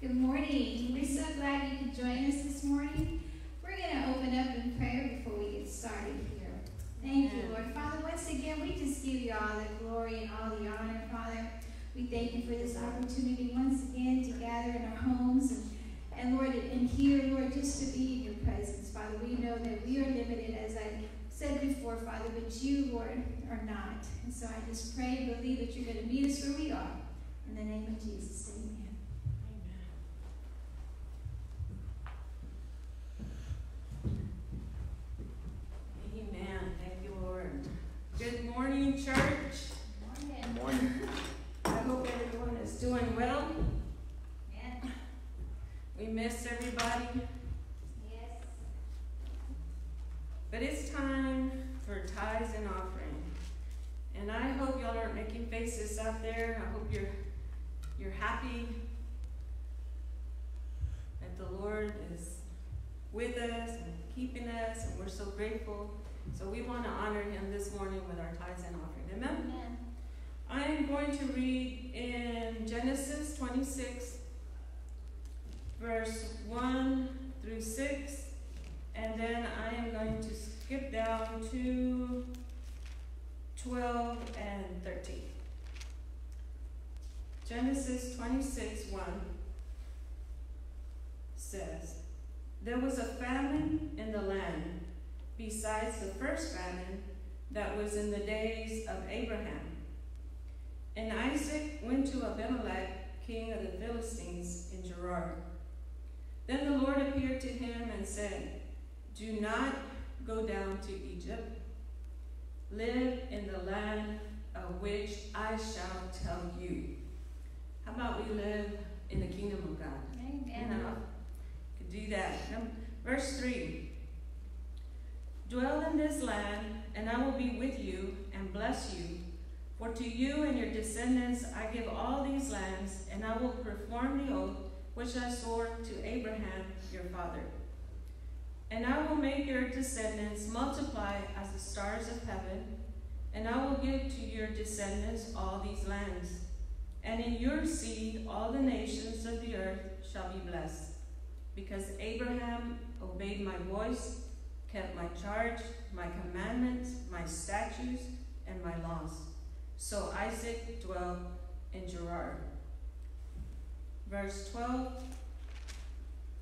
Good morning. We're so glad you could join us this morning. We're going to open up in prayer before we get started here. Thank you, Lord. Father, once again, we just give you all the glory and all the honor, Father. We thank you for this opportunity once again to gather in our homes and, and Lord, and here, Lord, just to be in your presence, Father. We know that we are limited, as I said before, Father, but you, Lord, are not. And so I just pray and believe that you're going to meet us where we are. In the name of Jesus, amen. Amen. Thank you, Lord. Good morning, church. Morning. Morning. I hope everyone is doing well. Amen. We miss everybody, Yes. but it's time for tithes and offering. And I hope y'all aren't making faces out there. I hope you're you're happy that the Lord is with us and keeping us, and we're so grateful. So we want to honor Him this morning with our tithes and offering. Amen. Amen. I am going to read in Genesis 26, verse 1 through 6, and then I am going to skip down to 12 and 13. Genesis 26, 1 says, There was a famine in the land, besides the first famine that was in the days of Abraham. And Isaac went to Abimelech, king of the Philistines, in Gerar. Then the Lord appeared to him and said, Do not go down to Egypt. Live in the land of which I shall tell you. How about we live in the kingdom of God? You Amen. know, could do that. Verse 3 Dwell in this land, and I will be with you and bless you. For to you and your descendants I give all these lands, and I will perform the oath which I swore to Abraham your father. And I will make your descendants multiply as the stars of heaven, and I will give to your descendants all these lands. And in your seed all the nations of the earth shall be blessed. Because Abraham obeyed my voice, kept my charge, my commandments, my statutes, and my laws. So Isaac dwelt in Gerar. Verse 12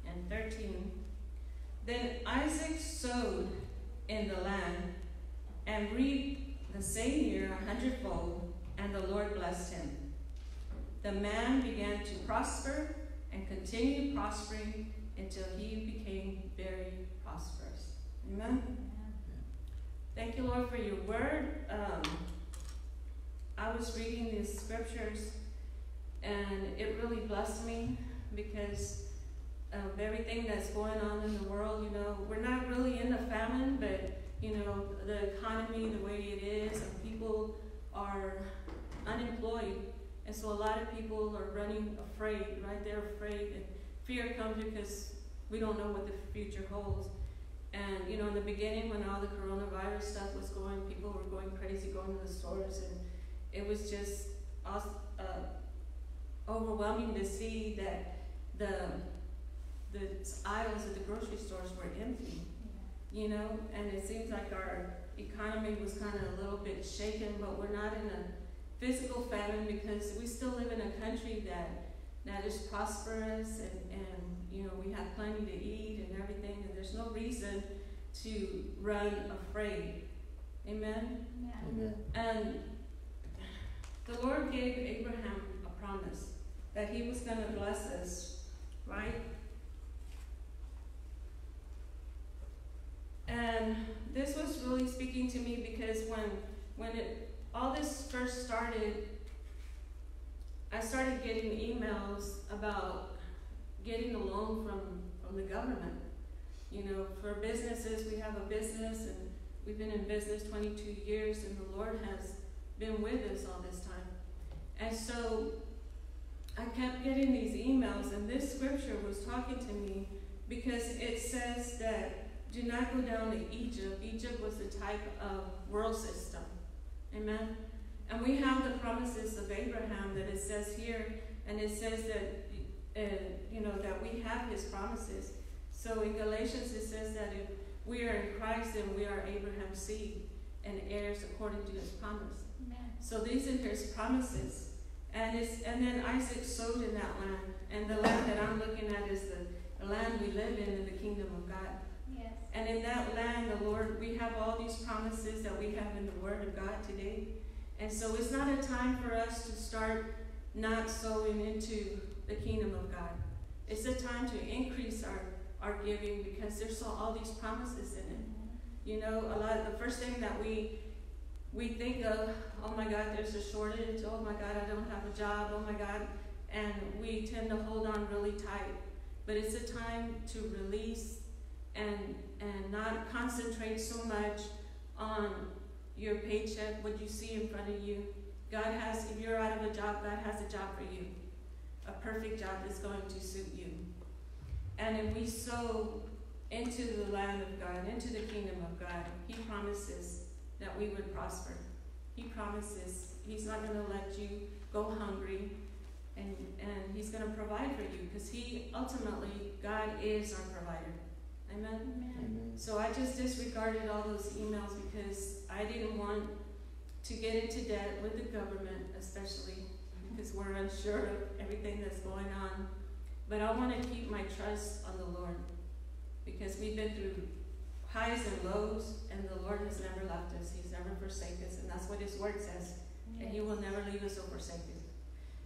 and 13. Then Isaac sowed in the land and reaped the same year a hundredfold, and the Lord blessed him. The man began to prosper and continued prospering until he became very prosperous. Amen. Thank you, Lord, for your word. Um, I was reading these scriptures and it really blessed me because of everything that's going on in the world. You know, we're not really in a famine, but you know, the economy, the way it is, and people are unemployed. And so a lot of people are running afraid, right? They're afraid, and fear comes because we don't know what the future holds. And you know, in the beginning, when all the coronavirus stuff was going, people were going crazy, going to the stores, and it was just us- uh, overwhelming to see that the the aisles at the grocery stores were empty. You know, and it seems like our economy was kind of a little bit shaken, but we're not in a physical famine because we still live in a country that that is prosperous and, and you know we have plenty to eat and everything there's no reason to run afraid amen Amen. Amen. and the lord gave abraham a promise that he was going to bless us right and this was really speaking to me because when when it all this first started I started getting emails about getting a loan from, from the government. You know, for businesses, we have a business and we've been in business 22 years and the Lord has been with us all this time. And so I kept getting these emails and this scripture was talking to me because it says that do not go down to Egypt. Egypt was the type of world system. Amen. And we have the promises of Abraham that it says here, and it says that and you know that we have His promises. So in Galatians it says that if we are in Christ, then we are Abraham's seed and heirs according to His promise. Amen. So these are His promises, and it's and then Isaac sowed in that land, and the land that I'm looking at is the, the land we live in in the kingdom of God. Yes. And in that land, the Lord, we have all these promises that we have in the Word of God today. And so it's not a time for us to start not sowing into the kingdom of God. It's a time to increase our, our giving because there's all these promises in it. You know, a lot of the first thing that we we think of, oh my God, there's a shortage, oh my God, I don't have a job, oh my God, and we tend to hold on really tight. But it's a time to release and and not concentrate so much on your paycheck, what you see in front of you. God has, if you're out of a job, God has a job for you. A perfect job is going to suit you. And if we sow into the land of God, into the kingdom of God, He promises that we would prosper. He promises He's not going to let you go hungry and, and He's going to provide for you because He ultimately, God is our provider. Amen. Amen. So I just disregarded all those emails because I didn't want to get into debt with the government, especially because we're unsure of everything that's going on. But I want to keep my trust on the Lord because we've been through highs and lows, and the Lord has never left us. He's never forsaken us, and that's what His Word says. And He will never leave us or forsake us.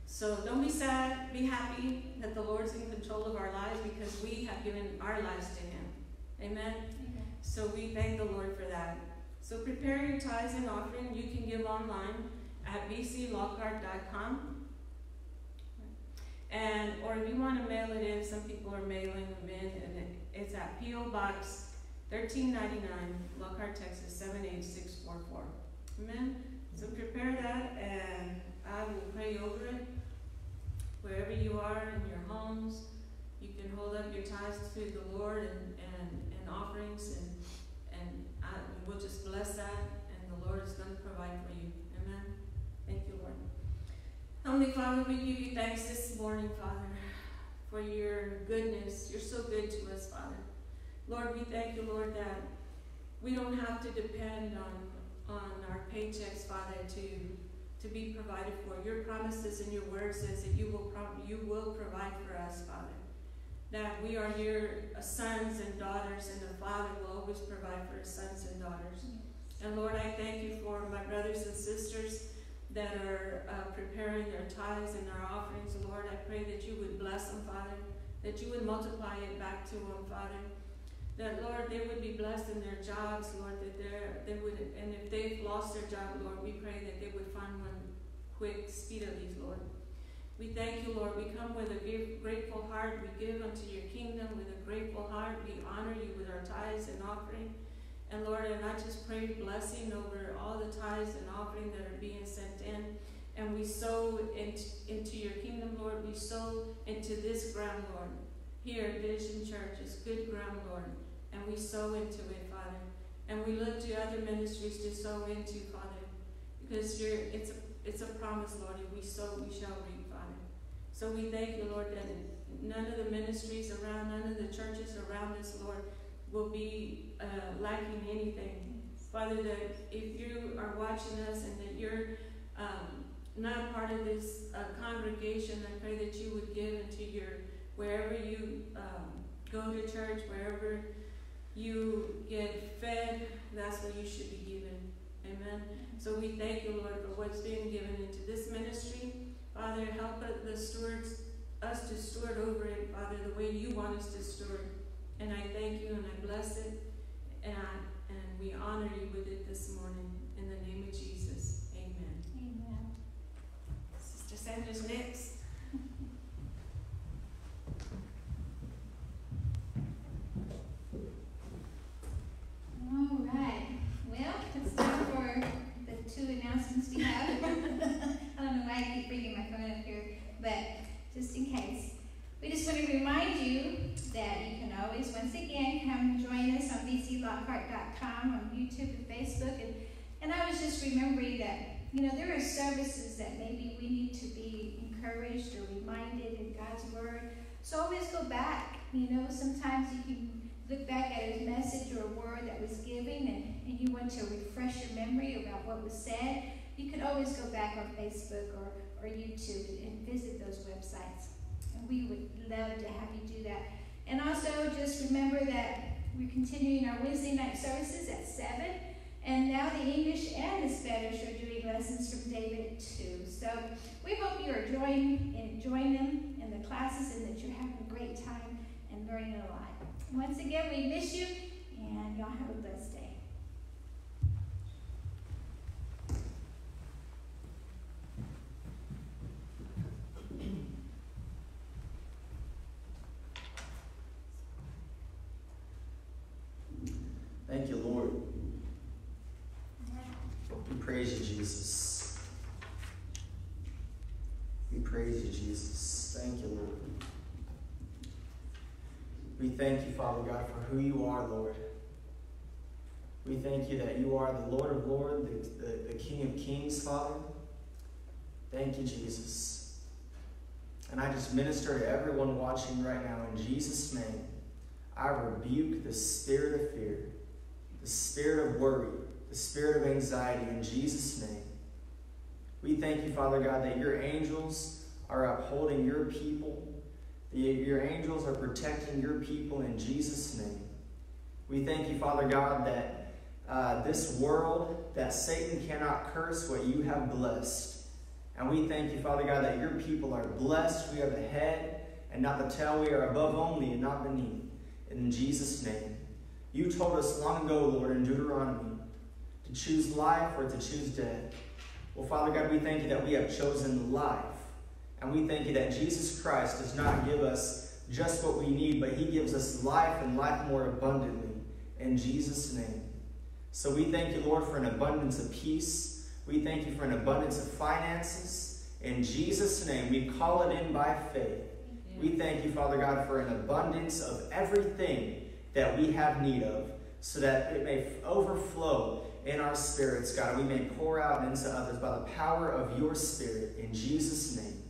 So don't be sad. Be happy that the Lord's in control of our lives because we have given our lives to Him. Amen. Amen. So we thank the Lord for that. So prepare your tithes and offering. You can give online at vclockhart.com. And or if you want to mail it in, some people are mailing them in, and it, it's at PO Box 1399, Lockhart, Texas 78644. Amen. So prepare that, and I will pray over it. Wherever you are in your homes, you can hold up your tithes to the Lord and, and, and offerings, and and I, we'll just bless that, and the Lord is going to provide for you. Amen. Thank you, Lord. Heavenly Father, we give you thanks this morning, Father, for your goodness. You're so good to us, Father. Lord, we thank you, Lord, that we don't have to depend on, on our paychecks, Father, to, to be provided for. Your promises and your word says that you will, you will provide for us, Father. That we are your uh, sons and daughters, and the Father will always provide for his sons and daughters. And Lord, I thank you for my brothers and sisters that are uh, preparing their tithes and their offerings, Lord. I pray that you would bless them, Father, that you would multiply it back to them, Father. That Lord, they would be blessed in their jobs, Lord. That they they would, and if they've lost their job, Lord, we pray that they would find one quick, speedily, Lord. We thank you, Lord. We come with a grateful heart. We give unto your kingdom with a grateful heart. We honor you with our tithes and offering. And Lord, and I just pray blessing over all the tithes and offering that are being sent in. And we sow into, into your kingdom, Lord. We sow into this ground, Lord. Here at Vision Church is good ground, Lord. And we sow into it, Father. And we look to other ministries to sow into, Father. Because you're, it's, a, it's a promise, Lord. If we sow, we shall reap, Father. So we thank you, Lord, that none of the ministries around, none of the churches around us, Lord, will be uh, lacking anything. Father, that if you are watching us and that you're um, not part of this uh, congregation, I pray that you would give into your, wherever you um, go to church, wherever you get fed, that's what you should be given. Amen. So we thank you, Lord, for what's being given into this ministry. Father, help the stewards, us to steward over it, Father, the way you want us to steward. And I thank you and I bless it and I, and we honor you with it this morning in the name of Jesus. Amen. Amen. Sister Sanders next. All right. Well, it's time for the two announcements we have. I don't know why I keep bringing my phone up here, but just in case. We just want to remind you that you can always, once again, come join us on vclockhart.com, on YouTube and Facebook. And, and I was just remembering that, you know, there are services that maybe we need to be encouraged or reminded in God's Word So always go back. You know, sometimes you can look back at a message or a word that was given and, and you want to refresh your memory about what was said. You can always go back on Facebook or, or YouTube and visit those websites. And we would love to have you do that. And also just remember that we're continuing our Wednesday night services at 7. And now the English and the Spanish are doing lessons from David too. So we hope you are enjoying, enjoying them in the classes and that you're having a great time and learning a lot. Once again, we miss you, and y'all have a blessed day. Thank you, Lord. We praise you, Jesus. We praise you, Jesus. Thank you, Lord. We thank you, Father God, for who you are, Lord. We thank you that you are the Lord of Lords, the, the, the King of Kings, Father. Thank you, Jesus. And I just minister to everyone watching right now in Jesus' name. I rebuke the spirit of fear the spirit of worry, the spirit of anxiety in Jesus' name. We thank you, Father God, that your angels are upholding your people. that Your angels are protecting your people in Jesus' name. We thank you, Father God, that uh, this world, that Satan cannot curse what you have blessed. And we thank you, Father God, that your people are blessed. We are the head and not the tail. We are above only and not beneath. In Jesus' name. You told us long ago, Lord, in Deuteronomy, to choose life or to choose death. Well, Father God, we thank you that we have chosen life. And we thank you that Jesus Christ does not give us just what we need, but he gives us life and life more abundantly. In Jesus' name. So we thank you, Lord, for an abundance of peace. We thank you for an abundance of finances. In Jesus' name, we call it in by faith. We thank you, Father God, for an abundance of everything that we have need of, so that it may overflow in our spirits, God. We may pour out into others by the power of your Spirit. In Jesus' name,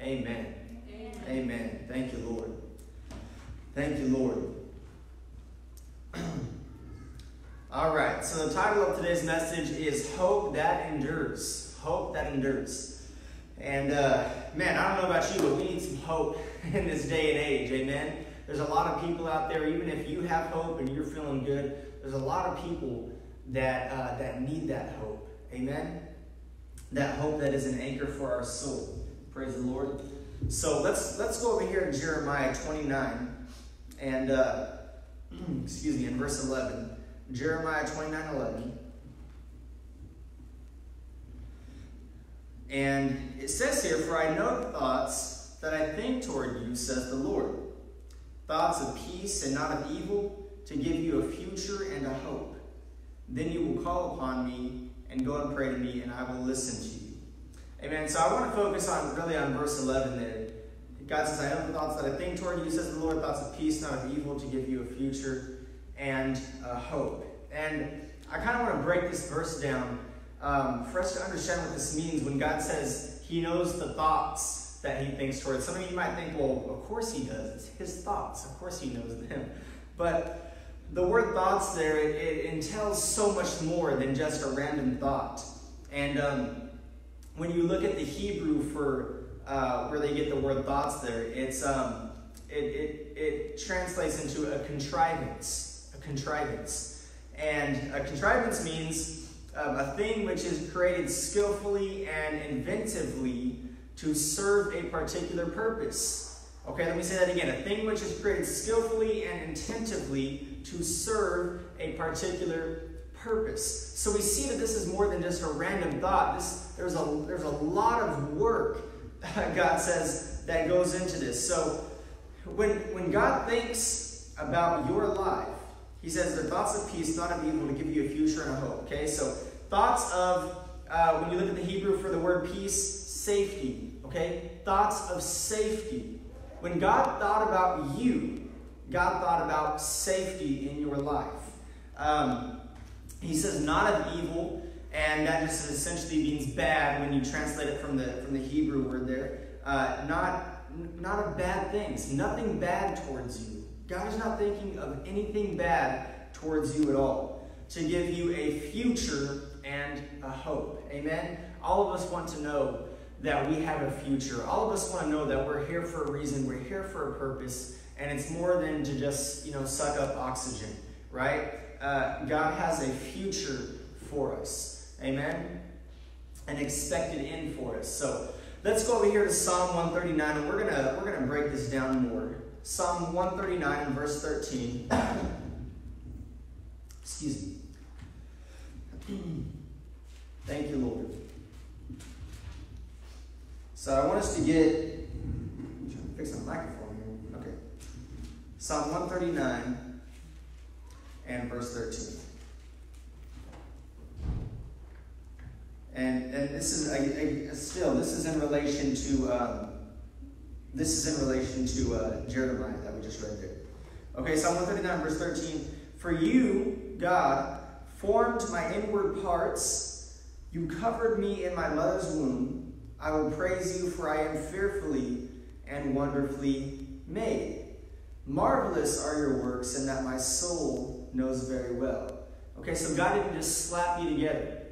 amen. Amen. amen. Thank you, Lord. Thank you, Lord. All right, so the title of today's message is Hope That Endures. Hope That Endures. And uh, man, I don't know about you, but we need some hope in this day and age. Amen. There's a lot of people out there, even if you have hope and you're feeling good, there's a lot of people that, uh, that need that hope. Amen? That hope that is an anchor for our soul. Praise the Lord. So let's, let's go over here in Jeremiah 29 and, uh, excuse me, in verse 11. Jeremiah 29 11. And it says here, For I know the thoughts that I think toward you, says the Lord thoughts of peace and not of evil, to give you a future and a hope. Then you will call upon me and go and pray to me, and I will listen to you. Amen. So I want to focus on really on verse 11 there. God says, I know the thoughts that I think toward you, says the Lord, thoughts of peace, not of evil, to give you a future and a hope. And I kind of want to break this verse down um, for us to understand what this means when God says He knows the thoughts that he thinks towards. Some of you might think, well, of course he does. It's his thoughts. Of course he knows them. But the word thoughts there, it, it entails so much more than just a random thought. And um, when you look at the Hebrew for uh, where they get the word thoughts there, it's um, it, it, it translates into a contrivance. A contrivance. And a contrivance means um, a thing which is created skillfully and inventively to serve a particular purpose. Okay, let me say that again. A thing which is created skillfully and attentively to serve a particular purpose. So we see that this is more than just a random thought. This, there's, a, there's a lot of work, God says, that goes into this. So when, when God thinks about your life, he says they're thoughts of peace, not of evil, to give you a future and a hope. Okay, so thoughts of, uh, when you look at the Hebrew for the word peace, safety, okay? Thoughts of safety. When God thought about you, God thought about safety in your life. Um, he says, not of evil, and that just essentially means bad when you translate it from the, from the Hebrew word there. Uh, not, not of bad things, nothing bad towards you. God is not thinking of anything bad towards you at all. To give you a future and a hope. Amen? All of us want to know that we have a future. All of us want to know that we're here for a reason, we're here for a purpose, and it's more than to just, you know, suck up oxygen, right? Uh, God has a future for us. Amen? An expected end for us. So let's go over here to Psalm 139, and we're gonna we're gonna break this down more. Psalm 139 and verse 13. Excuse me. Thank you, Lord. So I want us to get. Fix my microphone. Psalm 139 and verse 13. And, and this is I, I, still this is in relation to um, this is in relation to uh, Jeremiah that we just read there. Okay, Psalm 139 verse 13. For you, God, formed my inward parts. You covered me in my mother's womb. I will praise you, for I am fearfully and wonderfully made. Marvelous are your works, and that my soul knows very well. Okay, so God didn't just slap you together,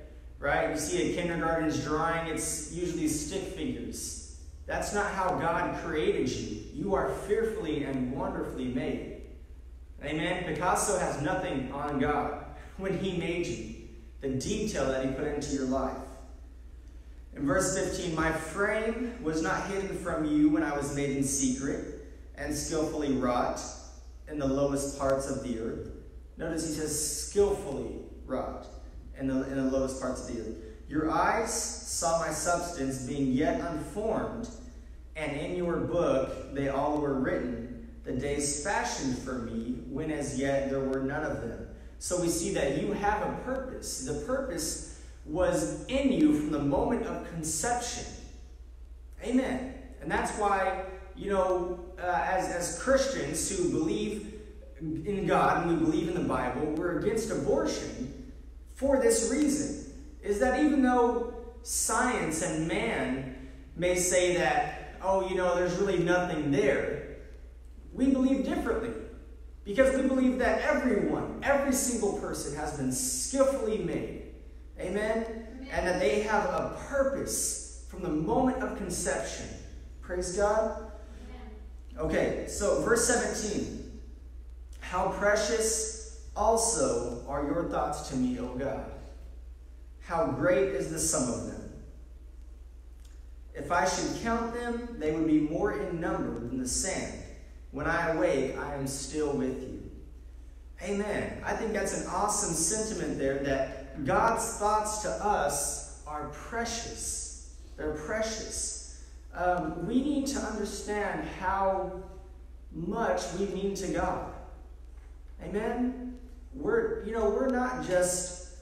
right? You see a kindergarten's drawing, it's usually stick figures. That's not how God created you. You are fearfully and wonderfully made. Amen? Picasso has nothing on God when he made you, the detail that he put into your life. In verse 15, my frame was not hidden from you when I was made in secret and skillfully wrought in the lowest parts of the earth. Notice he says skillfully wrought in the, in the lowest parts of the earth. Your eyes saw my substance being yet unformed, and in your book they all were written, the days fashioned for me, when as yet there were none of them. So we see that you have a purpose. The purpose was in you from the moment of conception. Amen. And that's why, you know, uh, as, as Christians who believe in God and we believe in the Bible, we're against abortion for this reason. Is that even though science and man may say that, oh, you know, there's really nothing there, we believe differently. Because we believe that everyone, every single person has been skillfully made. Amen? Amen? And that they have a purpose from the moment of conception. Praise God. Okay, so verse 17. How precious also are your thoughts to me, O God. How great is the sum of them. If I should count them, they would be more in number than the sand. When I awake, I am still with you. Amen. I think that's an awesome sentiment there that God's thoughts to us are precious. They're precious. Um, we need to understand how much we mean to God. Amen. We're, you know, we're not just,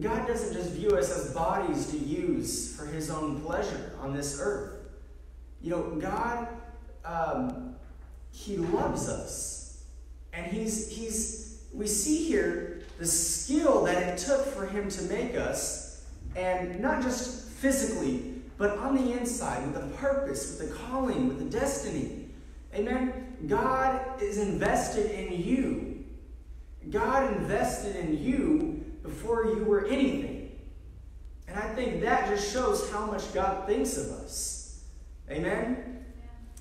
God doesn't just view us as bodies to use for his own pleasure on this earth. You know, God, um, he loves us. And he's, he's, we see here the skill that it took for him to make us, and not just physically, but on the inside, with the purpose, with the calling, with the destiny. Amen? God is invested in you. God invested in you before you were anything. And I think that just shows how much God thinks of us. Amen?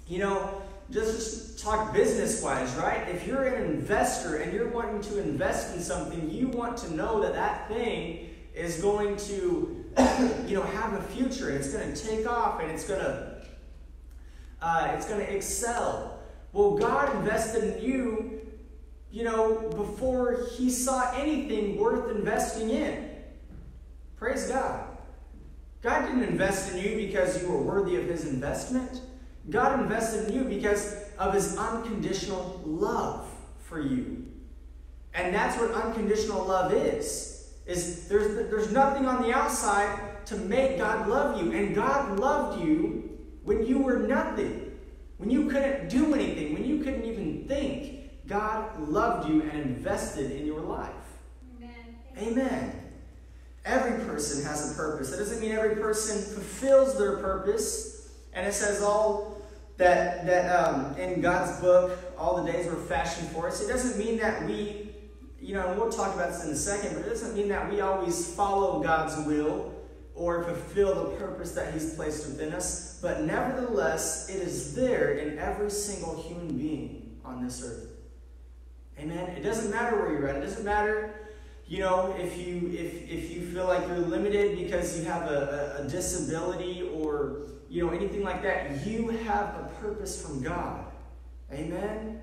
You know, just talk business wise, right? If you're an investor and you're wanting to invest in something, you want to know that that thing is going to, you know, have a future and it's going to take off and it's going to, uh, it's going to excel. Well, God invested in you, you know, before He saw anything worth investing in. Praise God. God didn't invest in you because you were worthy of His investment. God invested in you because of his unconditional love for you. And that's what unconditional love is. Is there's there's nothing on the outside to make God love you. And God loved you when you were nothing. When you couldn't do anything, when you couldn't even think, God loved you and invested in your life. Amen. Amen. Every person has a purpose. That doesn't mean every person fulfills their purpose. And it says all that, that um, in God's book, all the days were fashioned for us. It doesn't mean that we, you know, and we'll talk about this in a second, but it doesn't mean that we always follow God's will or fulfill the purpose that He's placed within us. But nevertheless, it is there in every single human being on this earth. Amen. It doesn't matter where you're at. It doesn't matter, you know, if you if if you feel like you're limited because you have a, a, disability or you know anything like that. You have a purpose from God. Amen.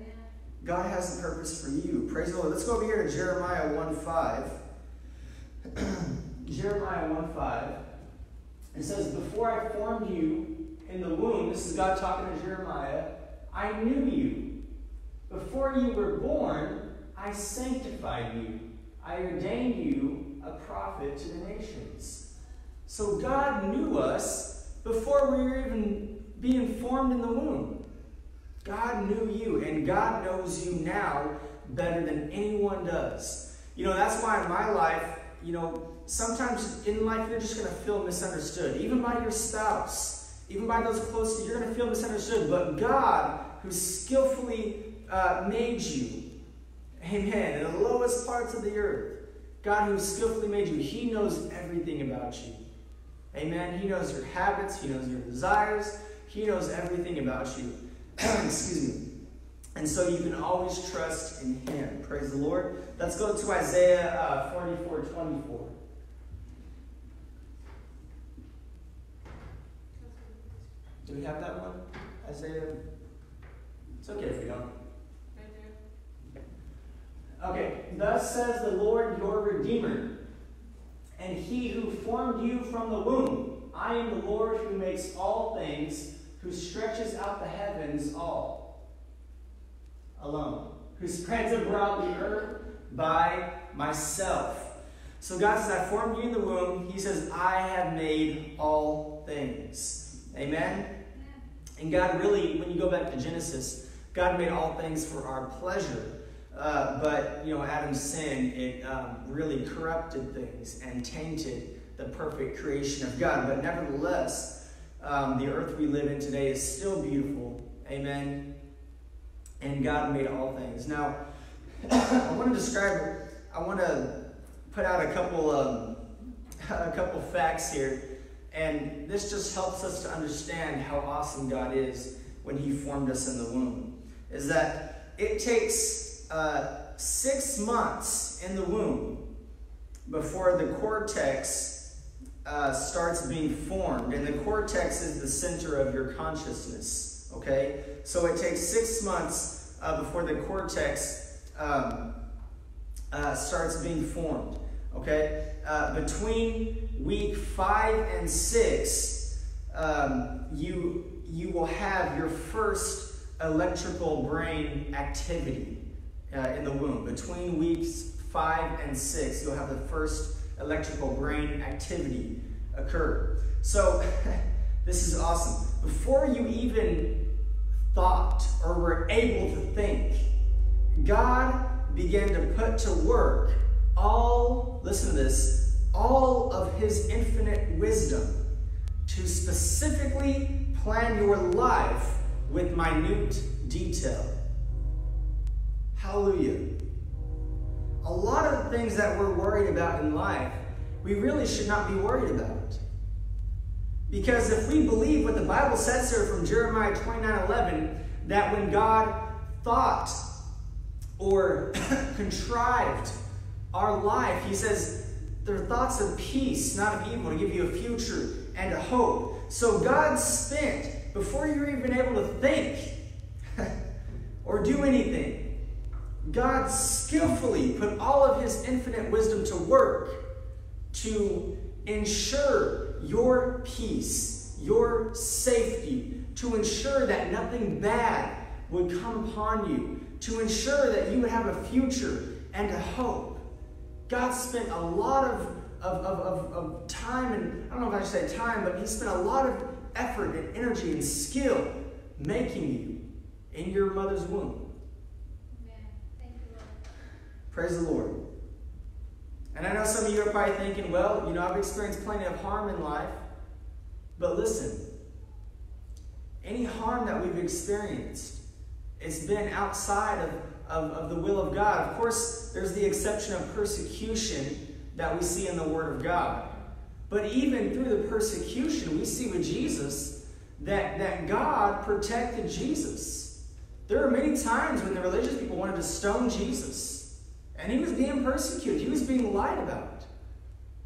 God has a purpose for you. Praise the Lord. Let's go over here to Jeremiah 1 5. Jeremiah 1 5. It says, Before I formed you in the womb, this is God talking to Jeremiah, I knew you. Before you were born, I sanctified you. I ordained you a prophet to the nations. So God knew us before we were even being formed in the womb. God knew you, and God knows you now better than anyone does. You know, that's why in my life, you know, sometimes in life you're just going to feel misunderstood, even by your spouse, even by those close to you, you're going to feel misunderstood. But God, who skillfully uh, made you, amen, in the lowest parts of the earth, God who skillfully made you, He knows everything about you. Amen. He knows your habits, He knows your desires, He knows everything about you. Excuse me. And so you can always trust in Him. Praise the Lord. Let's go to Isaiah uh, 44 24. Do we have that one? Isaiah? It's okay if we don't. Okay, thus says the Lord your Redeemer, and He who formed you from the womb. I am the Lord who makes all things, who stretches out the heavens all alone, who spreads abroad the earth by myself. So God says, I formed you in the womb. He says, I have made all things. Amen? And God really, when you go back to Genesis, God made all things for our pleasure. Uh, but, you know, Adam's sin, it um, really corrupted things and tainted the perfect creation of God. But nevertheless, um, the earth we live in today is still beautiful. Amen. And God made all things. Now, I want to describe, I want to put out a couple, um, a couple facts here. And this just helps us to understand how awesome God is when He formed us in the womb. Is that it takes uh, six months in the womb before the cortex uh, starts being formed. And the cortex is the center of your consciousness. Okay? So it takes six months uh, before the cortex um, uh, starts being formed. Okay? Uh, between week five and six, um, you, you will have your first electrical brain activity uh, in the womb. Between weeks five and six, you'll have the first electrical brain activity occur. So, this is awesome. Before you even thought or were able to think, God began to put to work all, listen to this, all of his infinite wisdom to specifically plan your life with minute detail. Hallelujah. A lot of the things that we're worried about in life, we really should not be worried about. Because if we believe what the Bible says here from Jeremiah 29 11, that when God thought or contrived our life, He says, they're thoughts of peace, not of evil, to give you a future and a hope. So God spent, before you're even able to think or do anything, God skillfully put all of his infinite wisdom to work to ensure your peace, your safety, to ensure that nothing bad would come upon you, to ensure that you would have a future and a hope. God spent a lot of, of, of, of, time, and I don't know if I should say time, but He spent a lot of effort and energy and skill making you in your mother's womb. Praise the Lord. And I know some of you are probably thinking, well, you know, I've experienced plenty of harm in life. But listen, any harm that we've experienced, it's been outside of, of, of the will of God. Of course, there's the exception of persecution that we see in the Word of God. But even through the persecution, we see with Jesus that, that God protected Jesus. There are many times when the religious people wanted to stone Jesus, and he was being persecuted, he was being lied about.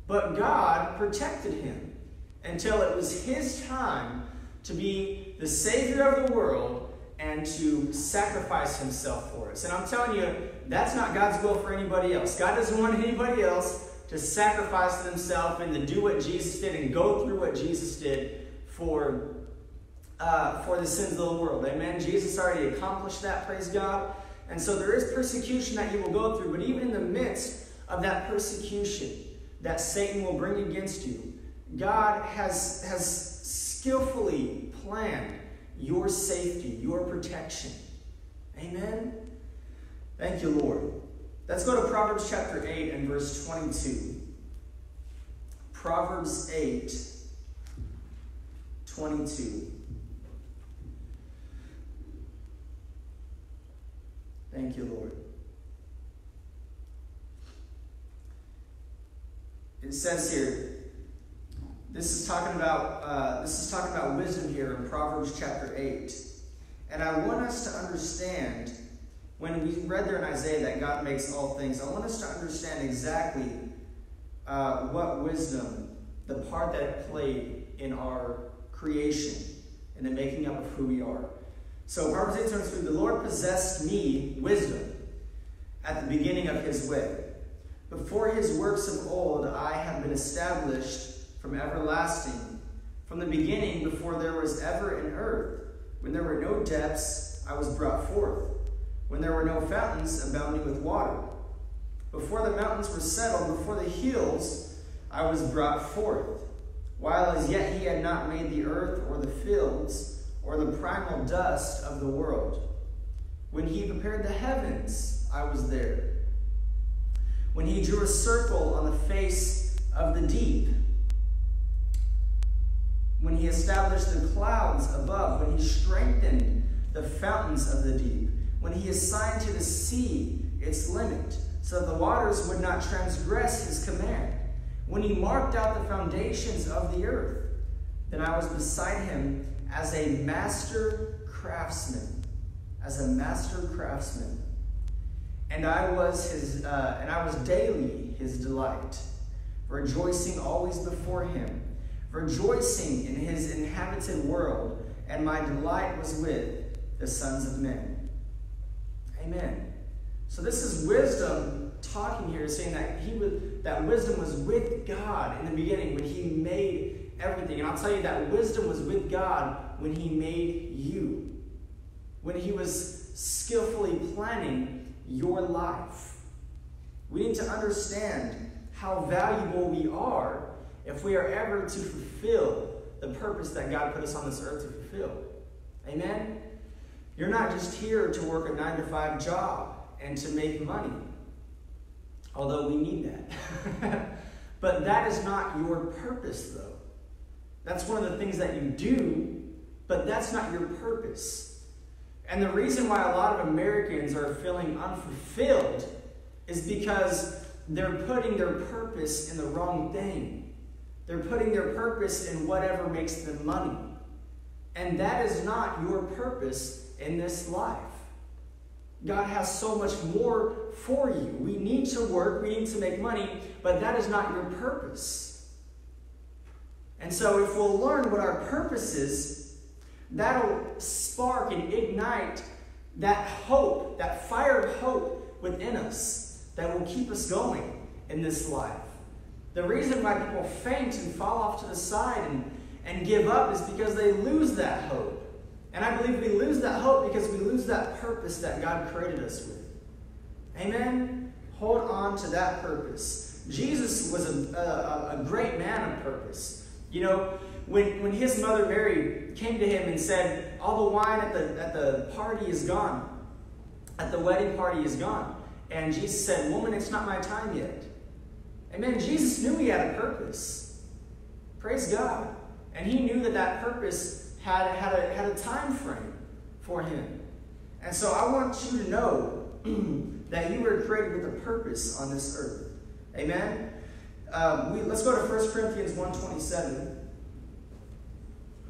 But God protected him until it was his time to be the Savior of the world and to sacrifice himself for us. And I'm telling you, that's not God's will for anybody else. God doesn't want anybody else to sacrifice themselves and to do what Jesus did and go through what Jesus did for, uh, for the sins of the world. Amen. Jesus already accomplished that, praise God. And so there is persecution that you will go through, but even in the midst of that persecution that Satan will bring against you, God has, has skillfully planned your safety, your protection. Amen. Thank you, Lord. Let's go to Proverbs chapter 8 and verse 22. Proverbs 8, 22. Thank you, Lord. It says here, this is talking about uh, this is talking about wisdom here in Proverbs chapter 8. And I want us to understand when we read there in Isaiah that God makes all things, I want us to understand exactly uh, what wisdom, the part that it played in our creation, in the making up of who we are. So Proverbs 8 turns through, the Lord possessed me wisdom at the beginning of his way. Before his works of old, I have been established from everlasting. From the beginning, before there was ever an earth, when there were no depths, I was brought forth when there were no fountains abounding with water. Before the mountains were settled, before the hills, I was brought forth. While as yet he had not made the earth or the fields or the primal dust of the world. When he prepared the heavens, I was there. When he drew a circle on the face of the deep. When he established the clouds above. When he strengthened the fountains of the deep when he assigned to the sea its limit, so that the waters would not transgress his command, when he marked out the foundations of the earth, then I was beside him as a master craftsman, as a master craftsman. And I was his, uh, and I was daily his delight, rejoicing always before him, rejoicing in his inhabited world, and my delight was with the sons of men. Amen. So this is wisdom talking here, saying that he was that wisdom was with God in the beginning when he made everything. And I'll tell you that wisdom was with God when he made you. When he was skillfully planning your life. We need to understand how valuable we are if we are ever to fulfill the purpose that God put us on this earth to fulfill. Amen? You're not just here to work a nine to five job and to make money, although we need that. but that is not your purpose, though. That's one of the things that you do, but that's not your purpose. And the reason why a lot of Americans are feeling unfulfilled is because they're putting their purpose in the wrong thing. They're putting their purpose in whatever makes them money. And that is not your purpose in this life. God has so much more for you. We need to work, we need to make money, but that is not your purpose. And so, if we'll learn what our purpose is, that'll spark and ignite that hope, that fire of hope within us that will keep us going in this life. The reason why people faint and fall off to the side and, and give up is because they lose that hope. And I believe we lose that hope because we lose that purpose that God created us with. Amen? Hold on to that purpose. Jesus was a, a, a great man of purpose. You know, when, when his mother Mary came to him and said, All the wine at the, at the party is gone, at the wedding party is gone. And Jesus said, Woman, it's not my time yet. Amen. Jesus knew he had a purpose. Praise God. And he knew that that purpose had, had, a, had a time frame for him. And so I want you to know that you were created with a purpose on this earth. Amen? Um, we, let's go to 1 Corinthians 127.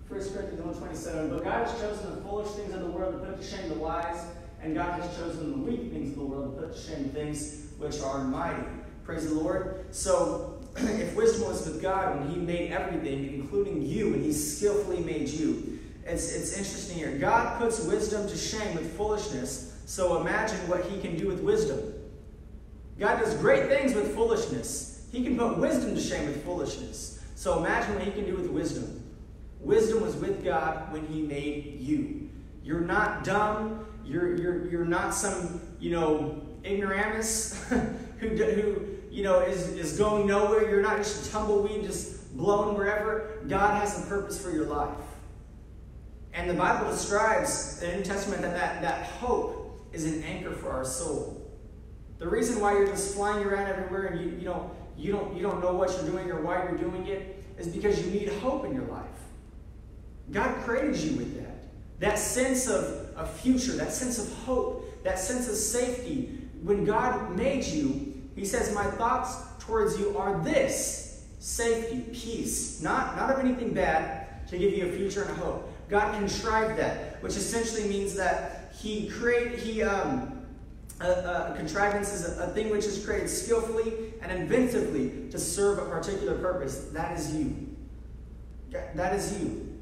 1 Corinthians 127. But God has chosen the foolish things of the world to put to shame the wise, and God has chosen the weak things of the world to put to shame things which are mighty. Praise the Lord. So, if wisdom was with God when He made everything, including you, and He skillfully made you, it's, it's interesting here. God puts wisdom to shame with foolishness, so imagine what He can do with wisdom. God does great things with foolishness. He can put wisdom to shame with foolishness. So imagine what He can do with wisdom. Wisdom was with God when He made you. You're not dumb. You're, you're, you're not some, you know, ignoramus who, who you know, is, is going nowhere. You're not just a tumbleweed just blown wherever. God has a purpose for your life. And the Bible describes in the New Testament that, that that hope is an anchor for our soul. The reason why you're just flying around everywhere and you, you, don't, you, don't, you don't know what you're doing or why you're doing it is because you need hope in your life. God created you with that. That sense of a future, that sense of hope, that sense of safety. When God made you, He says, My thoughts towards you are this safety, peace, not, not of anything bad, to give you a future and a hope. God contrived that, which essentially means that He created, He, um, a, a, contrivance is a, a thing which is created skillfully and inventively to serve a particular purpose. That is you. That is you.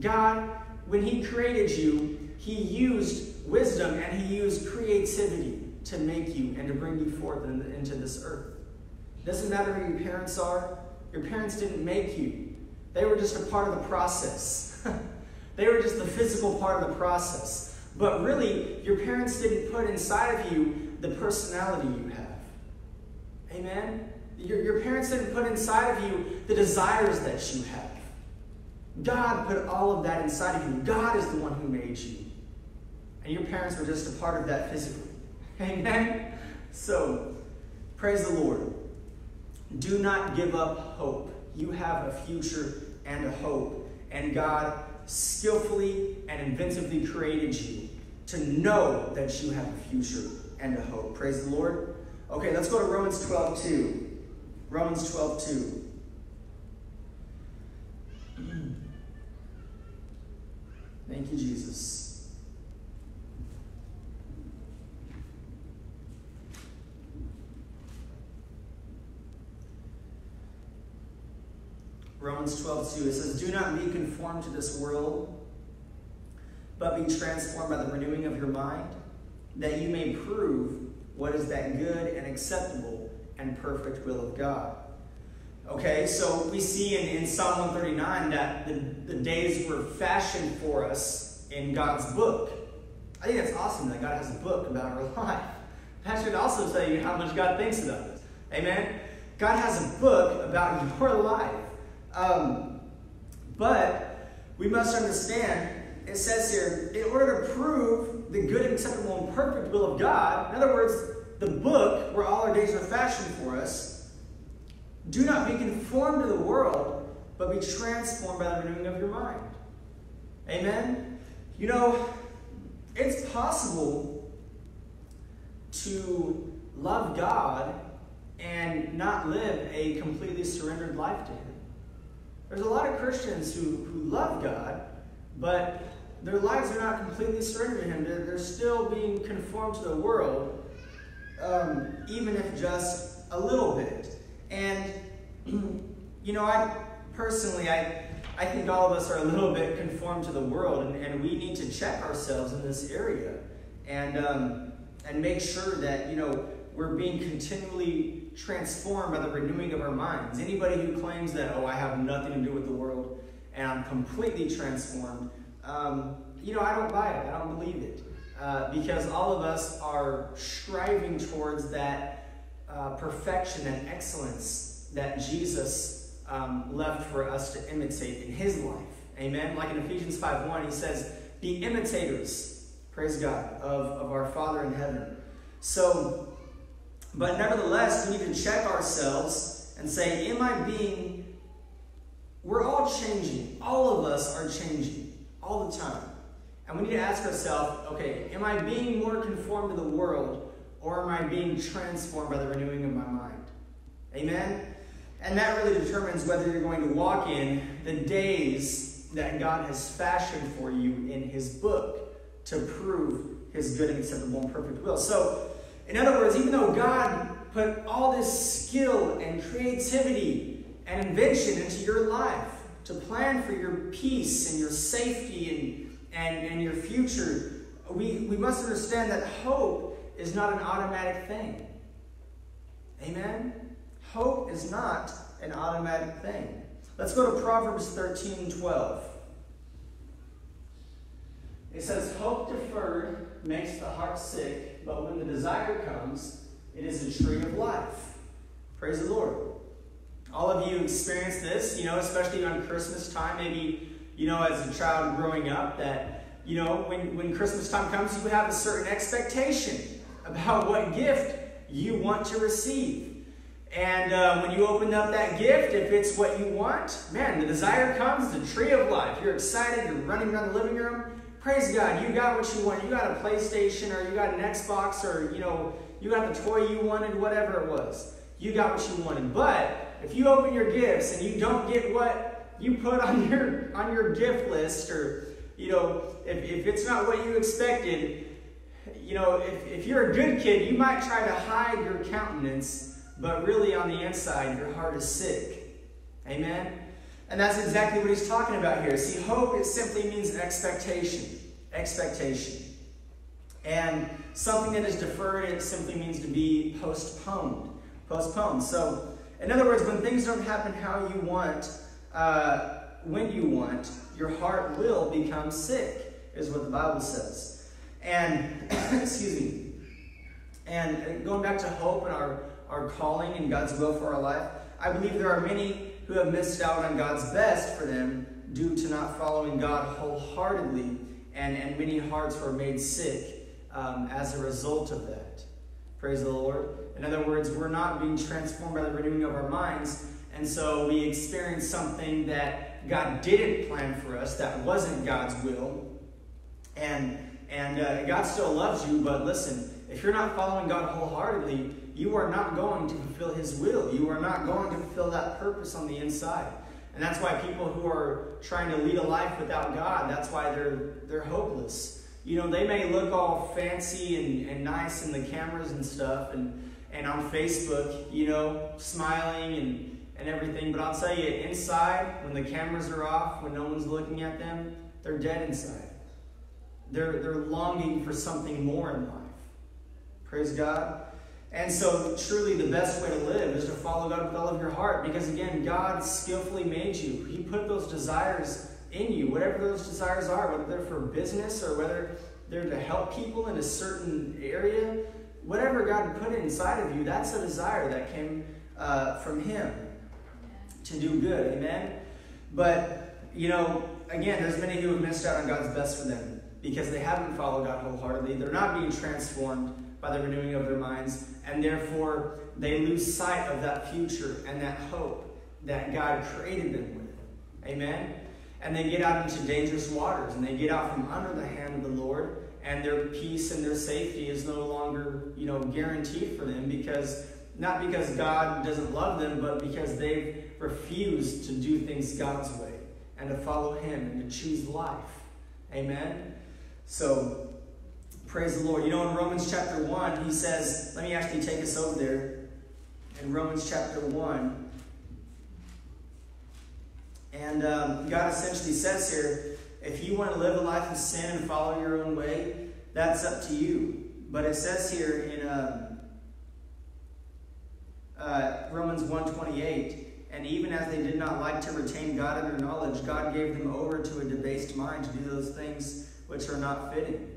God, when He created you, He used wisdom and He used creativity to make you and to bring you forth in, into this earth. Doesn't matter who your parents are, your parents didn't make you, they were just a part of the process. they were just the physical part of the process. But really, your parents didn't put inside of you the personality you have. Amen? Your, your parents didn't put inside of you the desires that you have. God put all of that inside of you. God is the one who made you. And your parents were just a part of that physically. Amen? So, praise the Lord. Do not give up hope. You have a future and a hope. And God skillfully and inventively created you to know that you have a future and a hope. Praise the Lord. Okay, let's go to Romans 12 2. Romans 12 2. Thank you, Jesus. Romans 12, 2, it says, Do not be conformed to this world, but be transformed by the renewing of your mind, that you may prove what is that good and acceptable and perfect will of God. Okay, so we see in, in Psalm 139 that the, the days were fashioned for us in God's book. I think that's awesome that God has a book about our life. That should also tell you how much God thinks about us. Amen? God has a book about your life. Um, but we must understand, it says here, in order to prove the good and acceptable and perfect will of God, in other words, the book where all our days are fashioned for us, do not be conformed to the world, but be transformed by the renewing of your mind. Amen? You know, it's possible to love God and not live a completely surrendered life to Him. There's a lot of Christians who, who love God, but their lives are not completely surrendered to Him. They're, they're still being conformed to the world, um, even if just a little bit. And, you know, I personally, I, I think all of us are a little bit conformed to the world, and, and we need to check ourselves in this area and, um, and make sure that, you know, we're being continually transformed by the renewing of our minds. Anybody who claims that, oh, I have nothing to do with the world and I'm completely transformed, um, you know, I don't buy it. I don't believe it. Uh, because all of us are striving towards that uh, perfection and excellence that Jesus um, left for us to imitate in his life. Amen. Like in Ephesians 5:1, he says, Be imitators, praise God, of, of our Father in heaven. So, but nevertheless, we need to check ourselves and say, Am I being. We're all changing. All of us are changing. all the time. And we need to ask ourselves okay, am I being more conformed to the world or am I being transformed by the renewing of my mind? Amen? And that really determines whether you're going to walk in the days that God has fashioned for you in His book to prove His good and acceptable and perfect will. So, in other words, even though God put all this skill and creativity and invention into your life to plan for your peace and your safety and, and, and your future, we, we must understand that hope is not an automatic thing. Amen? Hope is not an automatic thing. Let's go to Proverbs 13 12. It says, Hope deferred makes the heart sick, but when the desire comes, it is a tree of life. Praise the Lord. All of you experience this, you know, especially on Christmas time, maybe, you know, as a child growing up, that, you know, when, when Christmas time comes, you have a certain expectation about what gift you want to receive. And uh, when you open up that gift, if it's what you want, man, the desire comes, the tree of life. You're excited, you're running around the living room. Praise God, you got what you want. You got a PlayStation or you got an Xbox or, you know, you got the toy you wanted, whatever it was. You got what you wanted. But if you open your gifts and you don't get what you put on your on your gift list or you know, if, if it's not what you expected, you know, if, if you're a good kid, you might try to hide your countenance but really on the inside, your heart is sick. Amen? And that's exactly what he's talking about here. See, hope, it simply means expectation. Expectation. And something that is deferred, it simply means to be postponed. Postponed. So, in other words, when things don't happen how you want, uh, when you want, your heart will become sick, is what the Bible says. And, excuse me, and going back to hope and our our calling and God's will for our life, I believe there are many who have missed out on God's best for them due to not following God wholeheartedly, and, and many hearts were made sick um, as a result of that. Praise the Lord. In other words, we're not being transformed by the renewing of our minds, and so we experience something that God didn't plan for us, that wasn't God's will. And, and uh, God still loves you, but listen, if you're not following God wholeheartedly, you are not going to fulfill His will. You are not going to fulfill that purpose on the inside. And that's why people who are trying to lead a life without God, that's why they're, they're hopeless. You know, they may look all fancy and, and nice in the cameras and stuff and, and on Facebook, you know, smiling and, and everything. But I'll tell you, inside, when the cameras are off, when no one's looking at them, they're dead inside. They're, they're longing for something more in life. Praise God. And so, truly, the best way to live is to follow God with all of your heart because, again, God skillfully made you. He put those desires in you, whatever those desires are, whether they're for business or whether they're to help people in a certain area. Whatever God put inside of you, that's a desire that came uh, from Him to do good. Amen? But, you know, again, there's many who have missed out on God's best for them because they haven't followed God wholeheartedly. They're not being transformed by the renewing of their minds, and therefore they lose sight of that future and that hope that God created them with. Amen? And they get out into dangerous waters, and they get out from under the hand of the Lord, and their peace and their safety is no longer, you know, guaranteed for them because not because God doesn't love them, but because they've refused to do things God's way and to follow Him and to choose life. Amen? So Praise the Lord. You know, in Romans chapter 1, he says, let me actually take us over there. In Romans chapter 1, and um, God essentially says here, if you want to live a life of sin and follow your own way, that's up to you. But it says here in um, uh, Romans 1.28, and even as they did not like to retain God in their knowledge, God gave them over to a debased mind to do those things which are not fitting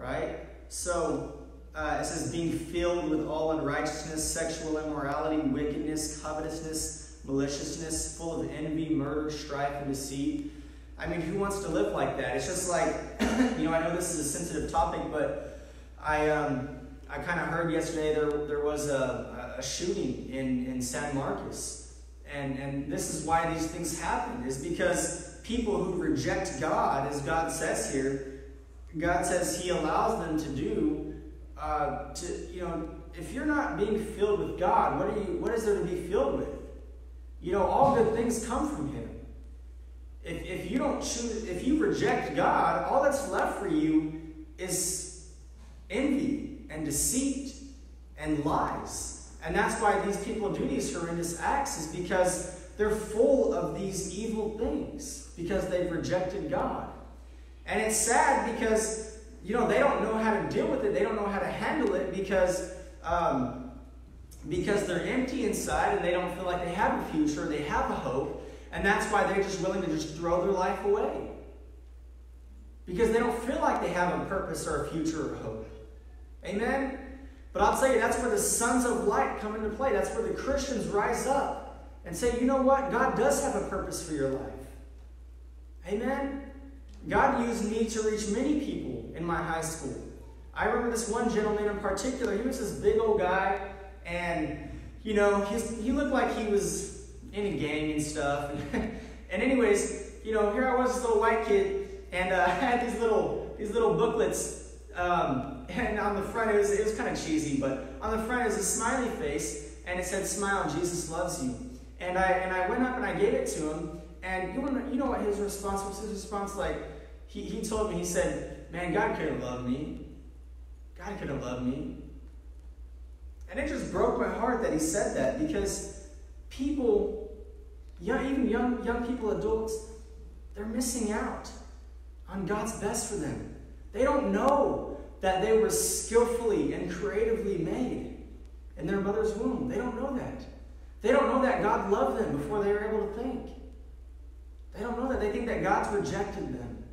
right? So uh, it says, being filled with all unrighteousness, sexual immorality, wickedness, covetousness, maliciousness, full of envy, murder, strife, and deceit. I mean, who wants to live like that? It's just like, you know, I know this is a sensitive topic, but I, um, I kind of heard yesterday there, there was a, a shooting in, in San Marcos. And, and this is why these things happen, is because people who reject God, as God says here, God says He allows them to do, uh, to you know, if you're not being filled with God, what are you? What is there to be filled with? You know, all good things come from Him. If, if you don't choose, if you reject God, all that's left for you is envy and deceit and lies. And that's why these people do these horrendous acts, is because they're full of these evil things, because they've rejected God. And it's sad because, you know, they don't know how to deal with it, they don't know how to handle it because. Um, because they're empty inside and they don't feel like they have a future, they have a hope, and that's why they're just willing to just throw their life away. Because they don't feel like they have a purpose or a future or hope. Amen? But I'll tell you, that's where the sons of light come into play. That's where the Christians rise up and say, you know what? God does have a purpose for your life. Amen? God used me to reach many people in my high school. I remember this one gentleman in particular. He was this big old guy, and, you know, he looked like he was in a gang and stuff. and anyways, you know, here I was, this little white kid, and uh, I had these little these little booklets, um, and on the front it was it was kind of cheesy, but on the front is a smiley face, and it said "Smile, Jesus loves you." And I and I went up and I gave it to him, and you know, you know what his response was? His response like he he told me he said, "Man, God could have loved me. God could have loved me." And it just broke my heart that he said that because people, young, even young, young people, adults, they're missing out on God's best for them. They don't know that they were skillfully and creatively made in their mother's womb. They don't know that. They don't know that God loved them before they were able to think. They don't know that. They think that God's rejected them.